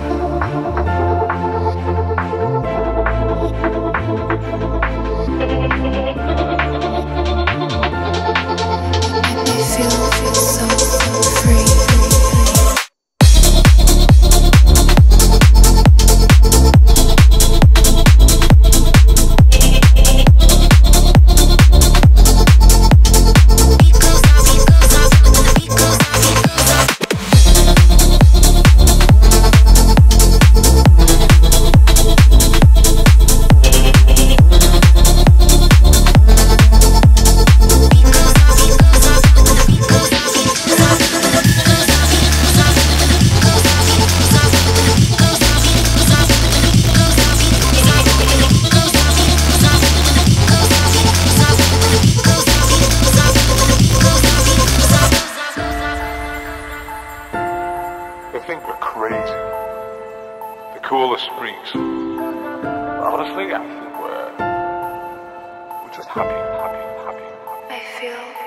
Thank you. Cola Springs. Honestly, I think we're, we're just happy, happy, happy. I feel.